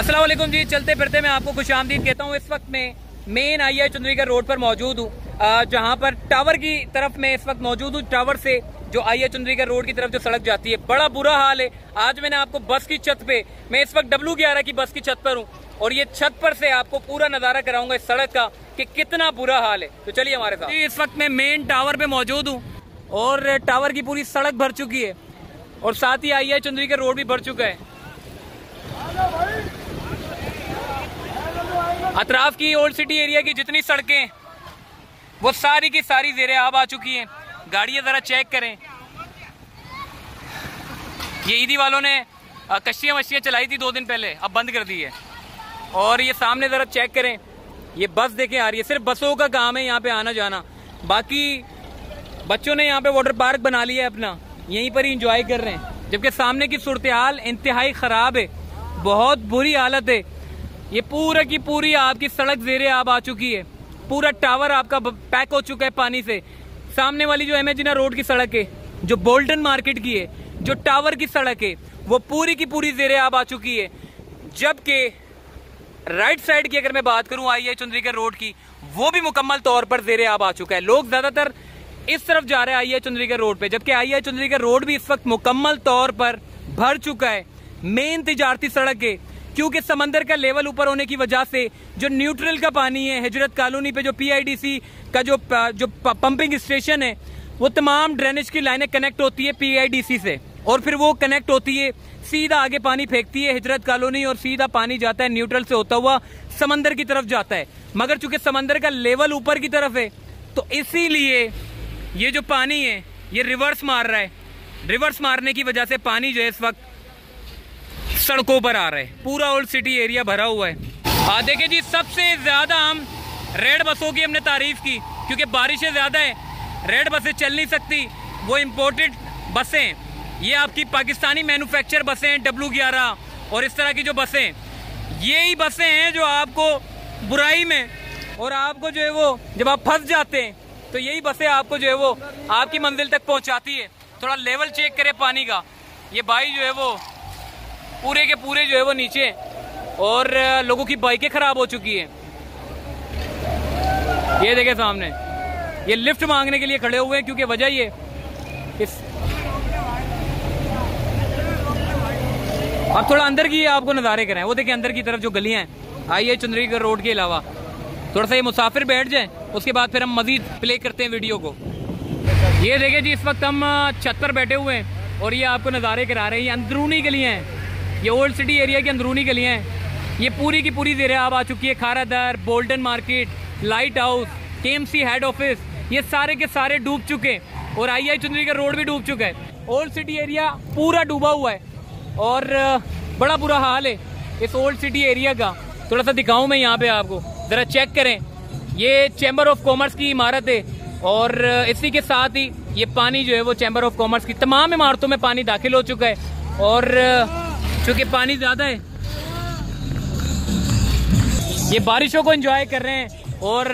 वालेकुम जी, चलते फिरते मैं आपको खुश आमदीद कहता हूँ। इस वक्त मैं मेन आई आई चंद्रीगढ़ रोड पर मौजूद हूँ। जहाँ पर टावर की तरफ़ मैं इस वक्त मौजूद हूँ, टावर से जो आई आई चंद्रीगढ़ रोड की तरफ़ जो सड़क जाती है। बड़ा बुरा हाल है। आज मैंने आपको बस की छत पे, मैं इस वक्त डब्लू ग्यारह की बस की छत पर हूँ और ये छत पर से आपको पूरा नज़ारा कराऊँगा इस सड़क का कि कितना बुरा हाल है। तो चलिए हमारे साथ। इस वक्त मैं मेन टावर पे मौजूद हूँ और टावर की पूरी सड़क भर चुकी है और साथ ही आई आई चंद्रीगढ़ रोड भी भर चुका है। अतराफ की ओल्ड सिटी एरिया की जितनी सड़कें, वो सारी की सारी जेर आब आ चुकी हैं। गाड़ियाँ ज़रा चेक करें। ये ईदी वालों ने कश्तियाँ वश्तियाँ चलाई थी दो दिन पहले, अब बंद कर दी है। और ये सामने ज़रा चेक करें। ये बस देखें आ रही है, सिर्फ़ बसों का काम है यहाँ पे आना जाना बाकी बच्चों ने यहाँ पे वाटर पार्क बना लिया है अपना। यहीं पर ही इंजॉय कर रहे हैं। जबकि सामने की सूरत हाल इंतहाई ख़राब है। बहुत बुरी हालत है। ये पूरा की पूरी आपकी सड़क जेरे आब आ चुकी है। पूरा टावर आपका पैक हो चुका है पानी से। सामने वाली जो एमेजिना रोड की सड़क है, जो बोल्टन मार्केट की है, जो टावर की सड़क है, वो पूरी की पूरी जेरे आब आ चुकी है। जबकि राइट साइड की अगर मैं बात करूँ आई है चंद्रीगढ़ रोड की, वो भी मुकम्मल तौर पर जेरे आब आ चुका है। लोग ज़्यादातर इस तरफ़ जा रहे हैं आई है चंद्रीगढ़ रोड पे, जबकि आई है चंद्रीगढ़ रोड भी इस वक्त मुकम्मल तौर पर भर चुका है। मेन तजारती सड़क है। क्योंकि समंदर का लेवल ऊपर होने की वजह से जो न्यूट्रल का पानी है, हज़रत कॉलोनी पे जो पीआईडीसी का जो जो पंपिंग स्टेशन है, वो तमाम ड्रेनेज की लाइनें कनेक्ट होती है पीआईडीसी से। और फिर वो कनेक्ट होती है, सीधा आगे पानी फेंकती है हिजरत कॉलोनी और सीधा पानी जाता है न्यूट्रल से होता हुआ समंदर की तरफ़ जाता है। मगर चूँकि समंदर का लेवल ऊपर की तरफ़ है तो इसीलिए ये जो पानी है, ये रिवर्स मार रहा है। रिवर्स मारने की वजह से पानी जो है इस वक्त सड़कों पर आ रहे हैं। पूरा ओल्ड सिटी एरिया भरा हुआ है। हाँ देखिए जी, सबसे ज़्यादा हम रेड बसों की हमने तारीफ़ की, क्योंकि बारिशें ज़्यादा है। रेड बसें चल नहीं सकती, वो इम्पोर्टेड बसें हैं। ये आपकी पाकिस्तानी मैन्युफैक्चर बसें हैं डब्लू ग्यारह और इस तरह की जो बसें यही बसें हैं जो आपको बुराई में और आपको जो है वो, जब आप फंस जाते हैं तो यही बसें आपको जो है वो आपकी मंजिल तक पहुंचाती है। थोड़ा लेवल चेक करें पानी का। ये भाई जो है वो पूरे के पूरे जो है वो नीचे और लोगों की बाइकें खराब हो चुकी है। ये देखे सामने। ये लिफ्ट मांगने के लिए खड़े हुए हैं, क्योंकि वजह ये, इस अब थोड़ा अंदर की आपको नज़ारे कराएँ। वो देखें अंदर की तरफ़ जो गलियाँ हैं। आइए चंद्रीगढ़ रोड के अलावा। थोड़ा सा ये मुसाफिर बैठ जाए, उसके बाद फिर हम मजीद प्ले करते हैं वीडियो को। ये देखें जी, इस वक्त हम छत पर बैठे हुए हैं और ये आपको नज़ारे करा रहे हैं। ये अंदरूनी गलियाँ हैं। ये ओल्ड सिटी एरिया की अंदरूनी गलियाँ हैं। ये पूरी की पूरी जेर आब आ चुकी है। Kharadar, Bolton market, light house के हेड ऑफ़िस, ये सारे के सारे डूब चुके हैं और आई आई चुंदरी का रोड भी डूब चुका है। ओल्ड सिटी एरिया पूरा डूबा हुआ है और बड़ा बुरा हाल है इस ओल्ड सिटी एरिया का। थोड़ा सा दिखाऊँ मैं यहाँ पे आपको। ज़रा चेक करें। ये चैम्बर ऑफ़ कॉमर्स की इमारत है और इसी के साथ ही ये पानी जो है वो चैम्बर ऑफ़ कॉमर्स की तमाम इमारतों में पानी दाखिल हो चुका है और क्योंकि पानी ज़्यादा है। ये बारिशों को एंजॉय कर रहे हैं और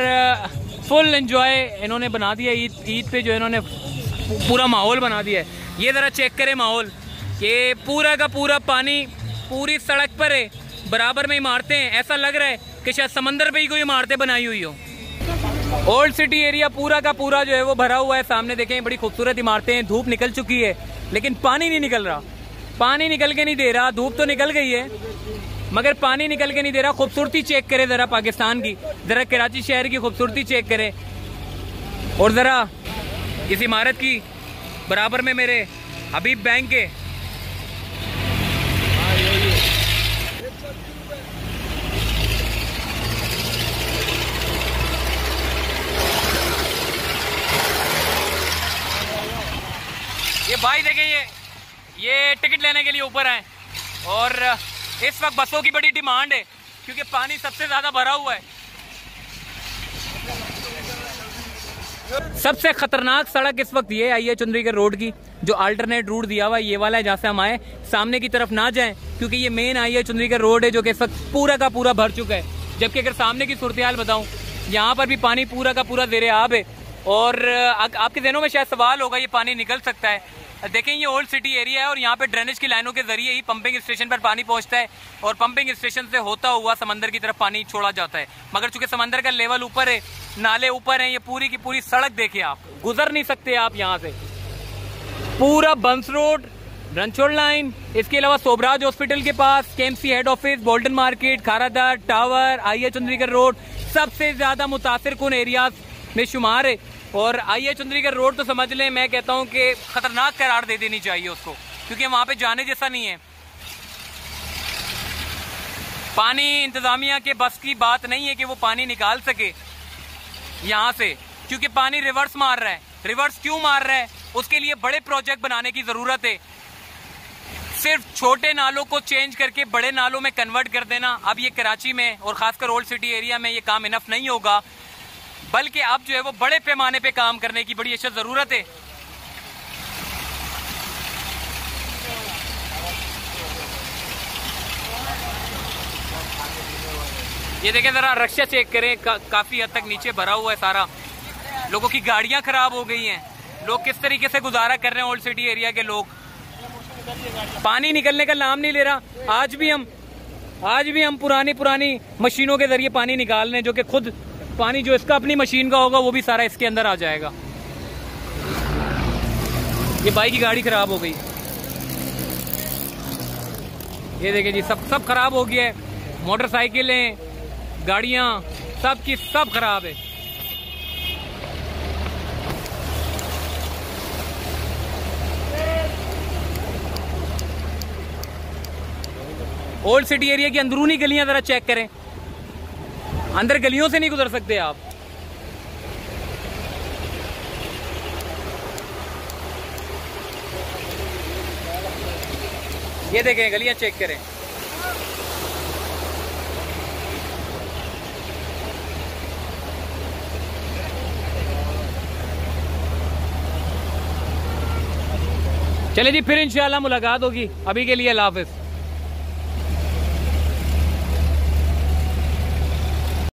फुल एंजॉय इन्होंने बना दिया ईद ईद पे जो इन्होंने पूरा माहौल बना दिया है। ये ज़रा चेक करें माहौल। कि पूरा का पूरा पानी पूरी सड़क पर है। बराबर में इमारतें हैं। ऐसा लग रहा है कि शायद समंदर पे ही कोई इमारतें बनाई हुई हो। ओल्ड सिटी एरिया पूरा का पूरा जो है वो भरा हुआ है। सामने देखें, बड़ी खूबसूरत इमारतें हैं। धूप निकल चुकी है, लेकिन पानी नहीं निकल रहा। पानी निकल के नहीं दे रहा, धूप तो निकल गई है। मगर पानी निकल के नहीं दे रहा, खूबसूरती चेक करे जरा पाकिस्तान की, जरा कराची शहर की खूबसूरती चेक करे। और जरा इस इमारत की बराबर में मेरे हबीब बैंक के। ये भाई देखें ये। ये टिकट लेने के लिए ऊपर आए और इस वक्त बसों की बड़ी डिमांड है, क्योंकि पानी सबसे ज़्यादा भरा हुआ है। सबसे खतरनाक सड़क इस वक्त ये आई है चंद्रीगढ़ रोड की, जो अल्टरनेट रूट दिया हुआ है, ये वाला है जहाँ से हम आए। सामने की तरफ़ ना जाएँ, क्योंकि ये मेन आई है चंद्रीगढ़ रोड है, जो कि इस वक्त पूरा का पूरा भर चुका है। जबकि अगर सामने की सूरत हाल बताऊँ, यहाँ पर भी पानी पूरा का पूरा जेरे आब है। और आपके दिनों में शायद सवाल होगा, ये पानी निकल सकता है। देखें, ये ओल्ड सिटी एरिया है और यहाँ पे ड्रेनेज की लाइनों के ज़रिए ही पंपिंग स्टेशन पर पानी पहुँचता है और पंपिंग स्टेशन से होता हुआ समंदर की तरफ़ पानी छोड़ा जाता है। मगर चूँकि समंदर का लेवल ऊपर है, नाले ऊपर है, ये पूरी की पूरी सड़क देखिए आप, गुजर नहीं सकते आप यहाँ से। पूरा बंस रोड रनछोड़ लाइन, इसके अलावा सोबराज हॉस्पिटल के पास, KMC head office, Bolton market Kharadar tower I Chundrigar road, सबसे ज़्यादा मुतासर कन एरियाज़ में शुमार है? और आई चंद्रीगढ़ रोड तो समझ लें, मैं कहता हूँ कि खतरनाक करार दे देनी चाहिए उसको, क्योंकि वहाँ पे जाने जैसा नहीं है। पानी इंतजामिया के बस की बात नहीं है कि वो पानी निकाल सके यहाँ से, क्योंकि पानी रिवर्स मार रहा है। रिवर्स क्यों मार रहा है? उसके लिए बड़े प्रोजेक्ट बनाने की ज़रूरत है। सिर्फ़ छोटे नालों को चेंज करके बड़े नालों में कन्वर्ट कर देना। अब ये कराची में और खासकर ओल्ड सिटी एरिया में ये काम इनफ नहीं होगा। बल्कि अब जो है वो बड़े पैमाने पे काम करने की बड़ी अच्छा ज़रूरत है। ये देखें जरा रक्षा चेक करें का, काफ़ी हद तक नीचे भरा हुआ है सारा। लोगों की गाड़ियाँ खराब हो गई हैं। लोग किस तरीके से गुजारा कर रहे हैं ओल्ड सिटी एरिया के लोग? पानी निकलने का नाम नहीं ले रहा। आज भी हम आज भी हम पुरानी पुरानी मशीनों के ज़रिए पानी निकाल रहे हैं जो कि खुद पानी जो इसका अपनी मशीन का होगा, वो भी सारा इसके अंदर आ जाएगा। ये बाइक की गाड़ी खराब हो गई। ये देखिए जी, सब सब खराब हो गया है। मोटरसाइकिलें, गाड़ियाँ, सब की सब खराब है। ओल्ड सिटी एरिया की अंदरूनी गलियाँ जरा चेक करें। अंदर गलियों से नहीं गुजर सकते आप। ये देखें, गलियाँ चेक करें। चले जी, फिर इंशाल्लाह मुलाकात होगी। अभी के लिए अल्लाह हाफिज़।